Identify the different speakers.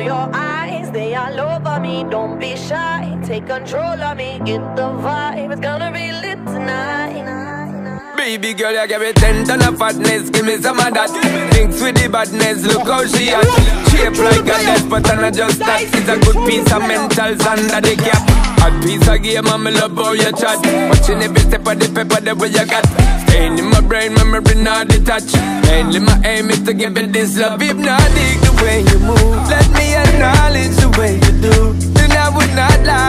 Speaker 1: your eyes, they all over me. Don't be shy, take control of me. Get the vibe, it's gonna be lit tonight.
Speaker 2: Baby girl, you give me ten ton of fatness, give me some of that. Thinks with the badness, look how she at Shape like a death, but I'm not just that. It's a good piece of mentals under the cap A piece of game, I'm love how you chat. Watching every step of the paper, the way you got. Staying in my brain, memory not detached. Mainly my aim is to give it this love If not, dig the way you move not lie.